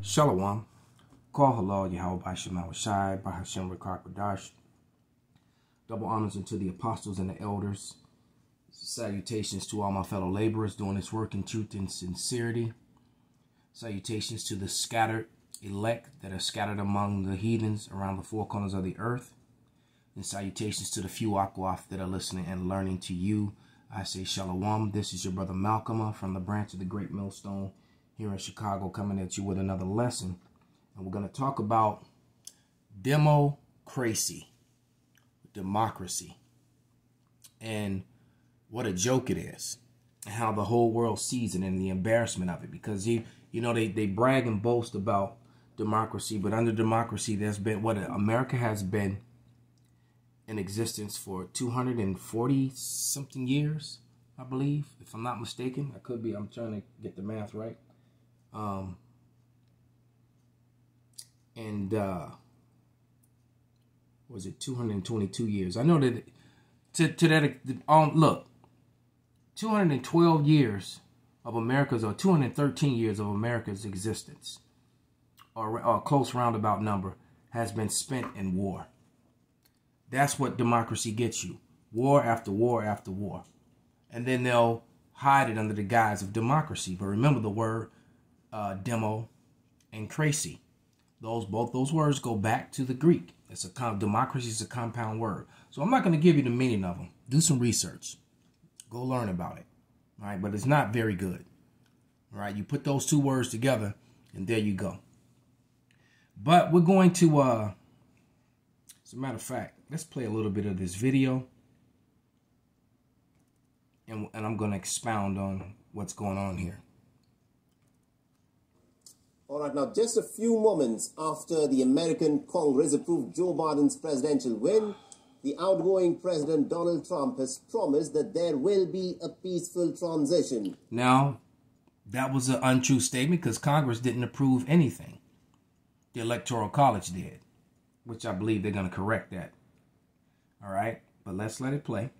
Shalom. Call halal Yahweh Bashem Shai Bahashem Rekar Kadash. Double honors unto the apostles and the elders. Salutations to all my fellow laborers doing this work in truth and sincerity. Salutations to the scattered elect that are scattered among the heathens around the four corners of the earth. And salutations to the few Akwaf that are listening and learning to you. I say Shalom. This is your brother Malcolm from the branch of the Great Millstone here in Chicago coming at you with another lesson. And we're going to talk about democracy, democracy, and what a joke it is, and how the whole world sees it and the embarrassment of it. Because you, you know, they, they brag and boast about democracy, but under democracy, there's been what America has been in existence for 240 something years, I believe, if I'm not mistaken. I could be, I'm trying to get the math right. Um, and uh, was it 222 years? I know that to, to that, um, look, 212 years of America's, or 213 years of America's existence, or, or a close roundabout number, has been spent in war. That's what democracy gets you. War after war after war. And then they'll hide it under the guise of democracy. But remember the word uh, demo, and crazy. Those both those words go back to the Greek. It's a com- democracy is a compound word. So I'm not going to give you the meaning of them. Do some research. Go learn about it. Right? But it's not very good. Right? You put those two words together, and there you go. But we're going to, uh, as a matter of fact, let's play a little bit of this video. And, and I'm going to expound on what's going on here. All right, now just a few moments after the American Congress approved Joe Biden's presidential win, the outgoing President Donald Trump has promised that there will be a peaceful transition. Now, that was an untrue statement because Congress didn't approve anything. The Electoral College did, which I believe they're going to correct that. All right, but let's let it play.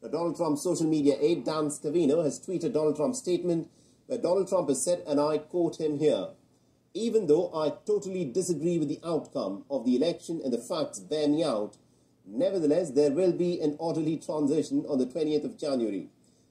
Now, Donald Trump's social media aide Dan Scavino has tweeted Donald Trump's statement Donald Trump has said, and I quote him here, even though I totally disagree with the outcome of the election and the facts bear me out, nevertheless, there will be an orderly transition on the 20th of January.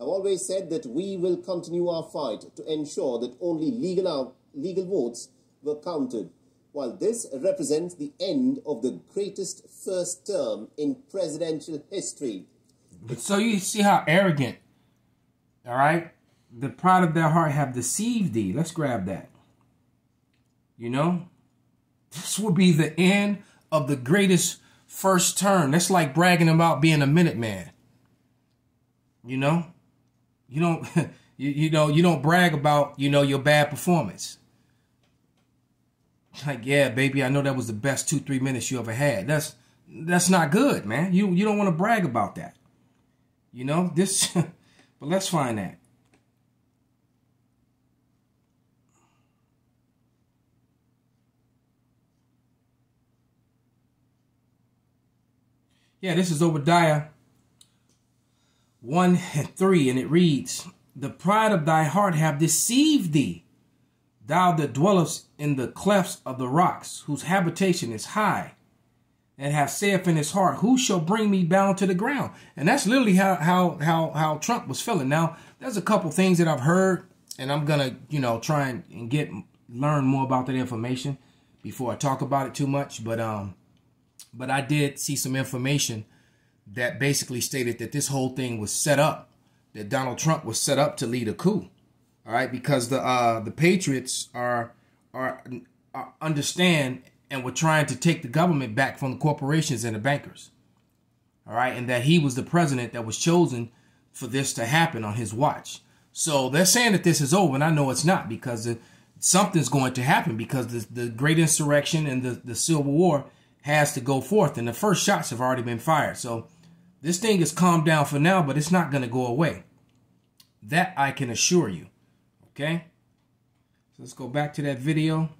I've always said that we will continue our fight to ensure that only legal, out, legal votes were counted. While this represents the end of the greatest first term in presidential history. So you see how arrogant, all right? The pride of their heart have deceived thee. Let's grab that. You know, this will be the end of the greatest first term. That's like bragging about being a minute man. You know, you don't, you, you know, you don't brag about, you know, your bad performance. Like, yeah, baby, I know that was the best two, three minutes you ever had. That's, that's not good, man. You, you don't want to brag about that. You know, this, but let's find that. Yeah, this is Obadiah 1 and 3, and it reads, The pride of thy heart have deceived thee, thou that dwellest in the clefts of the rocks, whose habitation is high, and have saith in his heart, Who shall bring me down to the ground? And that's literally how how how how Trump was feeling. Now, there's a couple things that I've heard, and I'm gonna, you know, try and, and get learn more about that information before I talk about it too much. But um but I did see some information that basically stated that this whole thing was set up, that Donald Trump was set up to lead a coup. All right, because the uh, the Patriots are, are are understand and were trying to take the government back from the corporations and the bankers. All right, and that he was the president that was chosen for this to happen on his watch. So they're saying that this is over, and I know it's not because something's going to happen because the, the great insurrection and the, the Civil War has to go forth, and the first shots have already been fired. So this thing is calmed down for now, but it's not going to go away. That I can assure you. Okay? So let's go back to that video.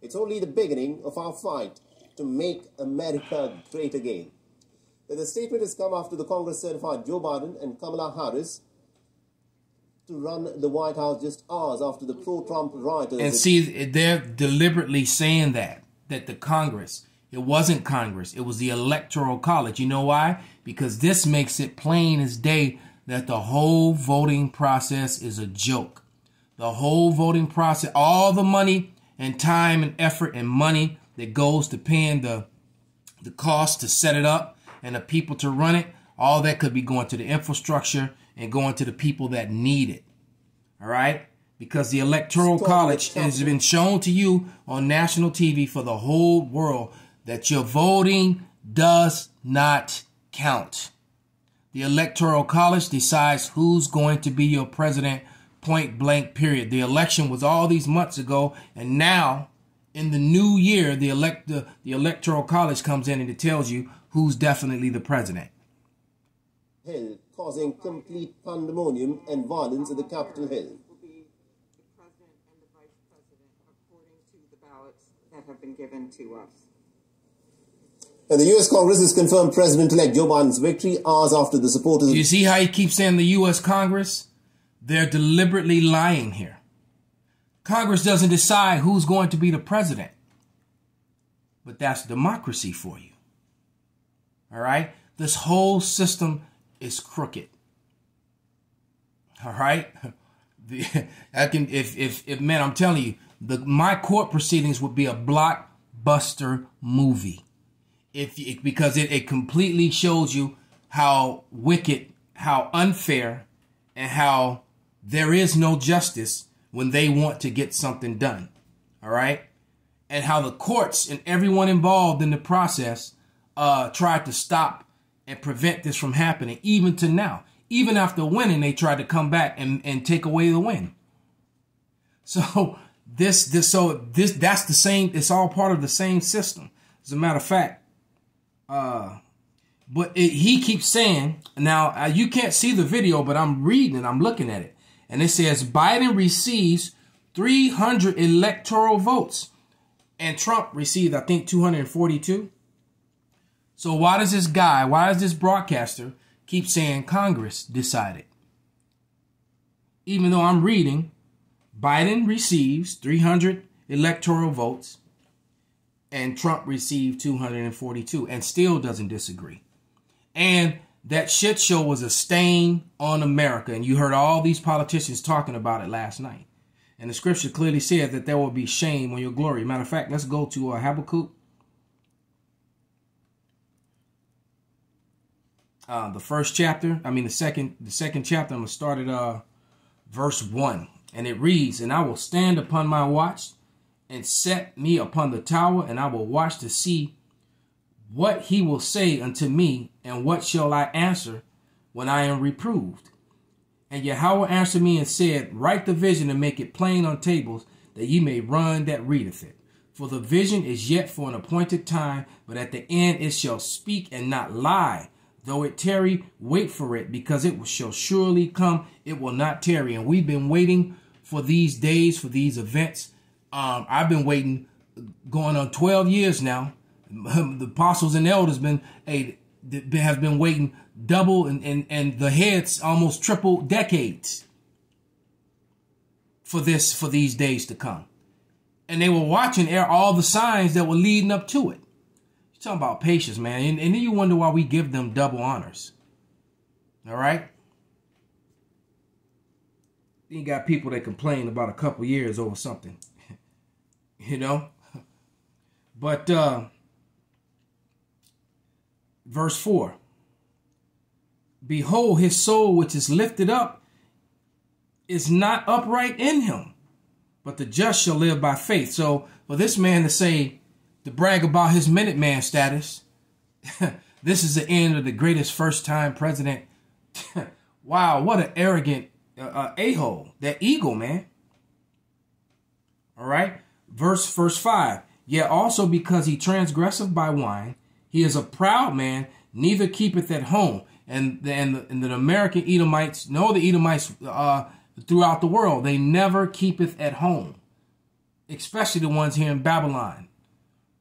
It's only the beginning of our fight to make America great again. The statement has come after the Congress certified Joe Biden and Kamala Harris to run the White House just hours after the pro-Trump rioters. And see, they're deliberately saying that that the Congress. It wasn't Congress. It was the Electoral College. You know why? Because this makes it plain as day that the whole voting process is a joke. The whole voting process, all the money and time and effort and money that goes to paying the the cost to set it up and the people to run it, all that could be going to the infrastructure and going to the people that need it. All right? Because the Electoral College has been shown to you on national TV for the whole world that your voting does not count. The Electoral College decides who's going to be your president, point blank, period. The election was all these months ago, and now in the new year, the elect the, the Electoral College comes in and it tells you who's definitely the president. Hill, causing complete pandemonium and violence at the Capitol Hill. The president and the vice president according to the ballots that have been given to us. And the U.S. Congress has confirmed President-elect Joe Biden's victory hours after the supporters. You see how he keeps saying the U.S. Congress? They're deliberately lying here. Congress doesn't decide who's going to be the president. But that's democracy for you. All right? This whole system is crooked. All right? The, I can if if if man, I'm telling you, the my court proceedings would be a blockbuster movie. If it, because it, it completely shows you how wicked, how unfair, and how there is no justice when they want to get something done. All right? And how the courts and everyone involved in the process uh tried to stop and prevent this from happening, even to now. Even after winning, they tried to come back and, and take away the win. So this this so this that's the same. It's all part of the same system. As a matter of fact, uh, but it, he keeps saying now uh, you can't see the video, but I'm reading and I'm looking at it, and it says Biden receives 300 electoral votes, and Trump received I think 242. So why does this guy, why does this broadcaster keep saying Congress decided? Even though I'm reading, Biden receives 300 electoral votes and Trump received 242 and still doesn't disagree. And that shit show was a stain on America. And you heard all these politicians talking about it last night. And the scripture clearly said that there will be shame on your glory. Matter of fact, let's go to uh, Habakkuk uh, the first chapter. I mean the second the second chapter. I'm gonna start at uh, verse one, and it reads, "And I will stand upon my watch, and set me upon the tower, and I will watch to see what he will say unto me, and what shall I answer when I am reproved." And Yahweh answered me and said, Write the vision and make it plain on tables, that ye may run that readeth it. For the vision is yet for an appointed time, but at the end it shall speak and not lie. Though it tarry, wait for it, because it shall surely come. It will not tarry. And we've been waiting for these days, for these events. Um, I've been waiting going on 12 years now. The apostles and elders been a have been waiting double and, and, and the heads almost triple decades for this for these days to come. And they were watching all the signs that were leading up to it. You're talking about patience, man. And, and then you wonder why we give them double honors. All right? Then You got people that complain about a couple years over something. you know? But uh verse 4 Behold, his soul which is lifted up is not upright in him, but the just shall live by faith. So for this man to say, to brag about his Minuteman status, this is the end of the greatest first time president. wow, what an arrogant uh, uh, a-hole. That eagle, man. All right. Verse, verse 5. Yet also because he transgresseth by wine, he is a proud man, neither keepeth at home. And, and, the, and the American Edomites, no, the Edomites uh, throughout the world, they never keepeth at home, especially the ones here in Babylon,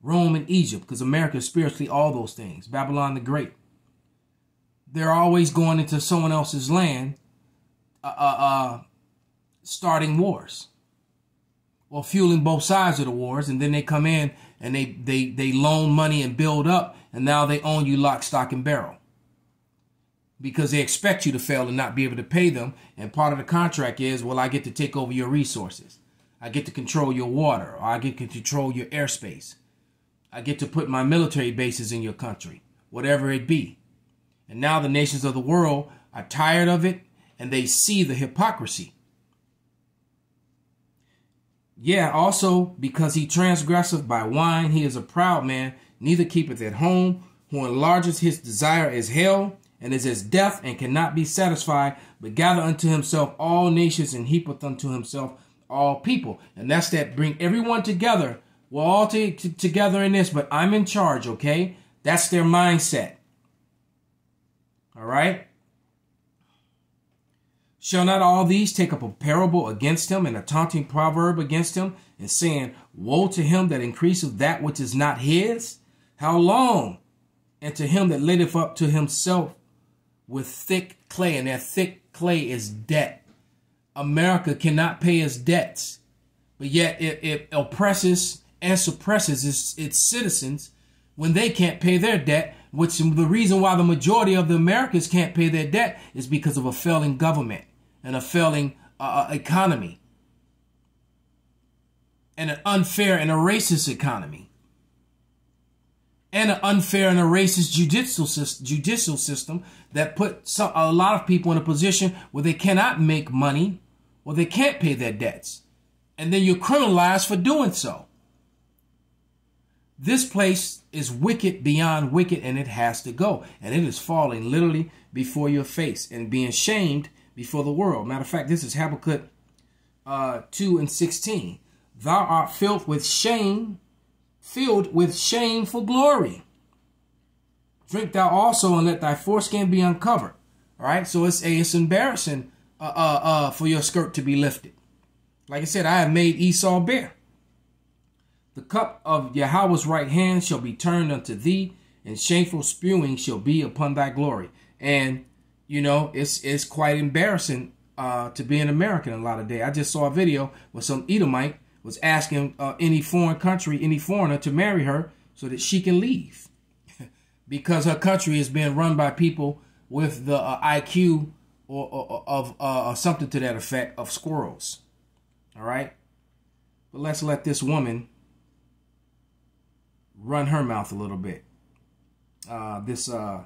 Rome, and Egypt, because America is spiritually all those things. Babylon the Great. They're always going into someone else's land, uh, uh, uh starting wars or fueling both sides of the wars. And then they come in and they, they, they loan money and build up. And now they own you lock, stock, and barrel because they expect you to fail and not be able to pay them. And part of the contract is, well, I get to take over your resources. I get to control your water, or I get to control your airspace. I get to put my military bases in your country, whatever it be. And now the nations of the world are tired of it and they see the hypocrisy. Yeah, also because he transgresseth by wine, he is a proud man, neither keepeth at home, who enlarges his desire as hell, and is as death, and cannot be satisfied, but gather unto himself all nations, and heapeth unto himself all people. And that's that bring everyone together. We're all t- t- together in this, but I'm in charge, okay? That's their mindset. All right? Shall not all these take up a parable against him and a taunting proverb against him, and saying, Woe to him that increaseth that which is not his? How long? And to him that layeth up to himself with thick clay, and that thick clay is debt. America cannot pay its debts, but yet it, it oppresses and suppresses its, its citizens when they can't pay their debt, which the reason why the majority of the Americans can't pay their debt is because of a failing government and a failing uh, uh economy and an unfair and a racist economy and an unfair and a racist judicial system, judicial system that put some, a lot of people in a position where they cannot make money or they can't pay their debts. And then you're criminalized for doing so. This place is wicked beyond wicked and it has to go. And it is falling literally before your face and being shamed before the world. Matter of fact, this is Habakkuk uh, 2 and 16. Thou art filled with shame, filled with shameful glory. Drink thou also and let thy foreskin be uncovered. All right, so it's a, it's embarrassing uh, uh, uh, for your skirt to be lifted. Like I said, I have made Esau bare. The cup of Yahweh's right hand shall be turned unto thee, and shameful spewing shall be upon thy glory. And you know, it's it's quite embarrassing uh, to be an American a lot of day. I just saw a video where some Edomite was asking uh, any foreign country, any foreigner, to marry her so that she can leave, because her country is being run by people with the uh, IQ or, or, of uh, something to that effect of squirrels. All right, but let's let this woman run her mouth a little bit. Uh, this uh,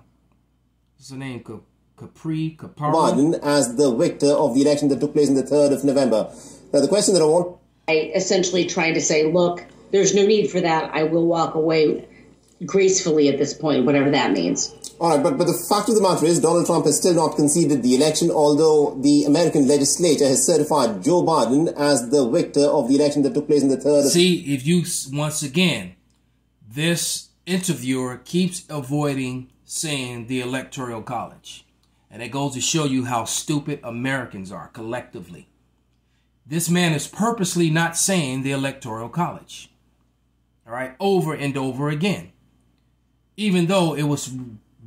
what's her name? Capri Cafaro. Biden as the victor of the election that took place on the 3rd of November. Now, the question that I want. I essentially trying to say, look, there's no need for that. I will walk away gracefully at this point, whatever that means. All right, but, but the fact of the matter is, Donald Trump has still not conceded the election, although the American legislature has certified Joe Biden as the victor of the election that took place on the 3rd. See, if you, once again, this interviewer keeps avoiding saying the Electoral College. And it goes to show you how stupid Americans are collectively. This man is purposely not saying the Electoral College. All right, over and over again. Even though it was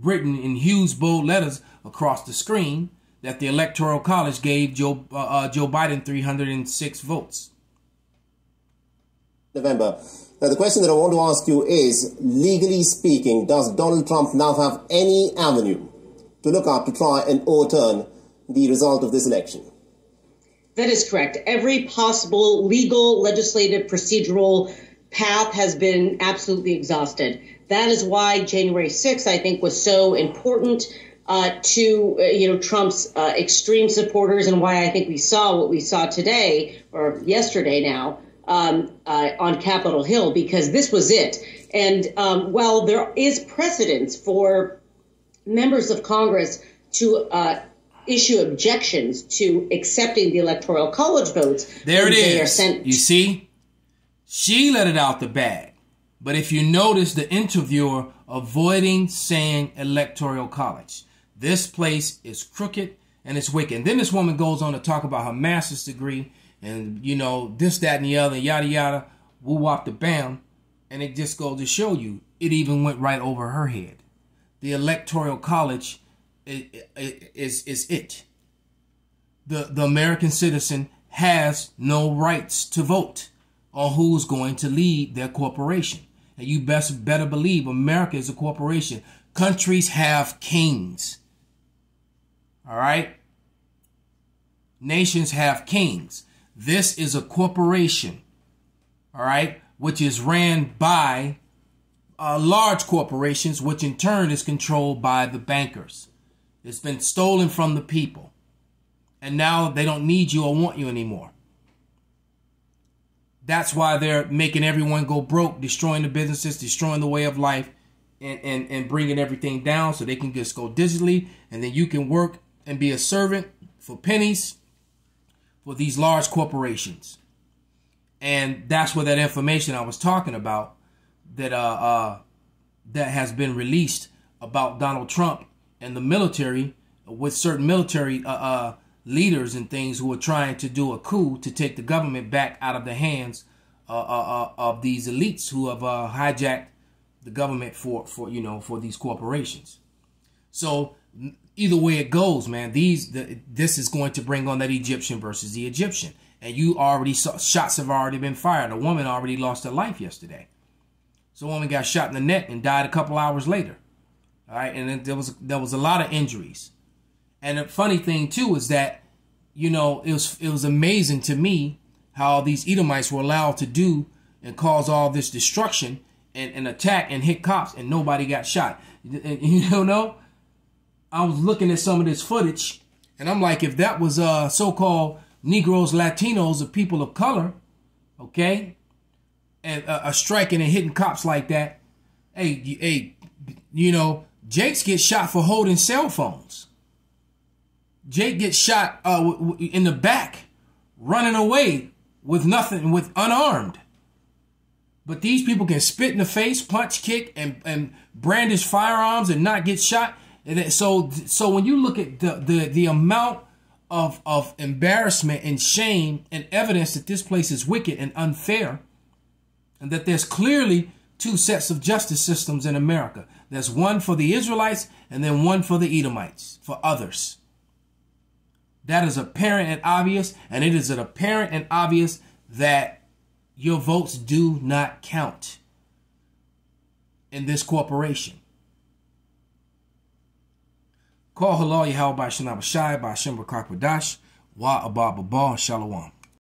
written in huge bold letters across the screen that the Electoral College gave Joe uh, uh, Joe Biden 306 votes. November. Now, the question that I want to ask you is legally speaking, does Donald Trump now have any avenue to look at to try and overturn the result of this election. That is correct. Every possible legal, legislative, procedural path has been absolutely exhausted. That is why January 6th, I think, was so important uh, to uh, you know Trump's uh, extreme supporters, and why I think we saw what we saw today or yesterday now um, uh, on Capitol Hill, because this was it. And um, while there is precedence for members of Congress to uh, issue objections to accepting the electoral college votes. There it is. Sent- you see, she let it out the bag. But if you notice the interviewer avoiding saying electoral college, this place is crooked and it's wicked. And then this woman goes on to talk about her master's degree and you know this, that, and the other, yada yada, woo wop the bam, and it just goes to show you it even went right over her head the electoral college is is it. The the American citizen has no rights to vote on who's going to lead their corporation. And you best better believe America is a corporation. Countries have kings. All right? Nations have kings. This is a corporation. All right? Which is ran by uh, large corporations, which in turn is controlled by the bankers. It's been stolen from the people. And now they don't need you or want you anymore. That's why they're making everyone go broke, destroying the businesses, destroying the way of life, and, and, and bringing everything down so they can just go digitally. And then you can work and be a servant for pennies for these large corporations. And that's where that information I was talking about that uh, uh, that has been released about Donald Trump and the military with certain military uh, uh, leaders and things who are trying to do a coup to take the government back out of the hands uh, uh, of these elites who have hijacked the government for for you know for these corporations. So either way it goes, man, these the, this is going to bring on that Egyptian versus the Egyptian, and you already saw shots have already been fired. A woman already lost her life yesterday. So a woman got shot in the neck and died a couple hours later. All right, and then there was there was a lot of injuries. And the funny thing too is that, you know, it was it was amazing to me how these Edomites were allowed to do and cause all this destruction and, and attack and hit cops and nobody got shot. You don't know? I was looking at some of this footage and I'm like, if that was uh so-called Negroes, Latinos, or people of color, okay, and uh, striking and hitting cops like that, hey, hey, you know, Jakes gets shot for holding cell phones. Jake gets shot uh, in the back, running away with nothing, with unarmed. But these people can spit in the face, punch, kick, and, and brandish firearms and not get shot. And so, so when you look at the, the, the amount of, of embarrassment and shame and evidence that this place is wicked and unfair, and that there's clearly two sets of justice systems in America. There's one for the Israelites and then one for the Edomites, for others. That is apparent and obvious, and it is an apparent and obvious that your votes do not count in this corporation. Call halal Yahweh by Shanab Shai by Karkwadash, Wa Abba Shalom.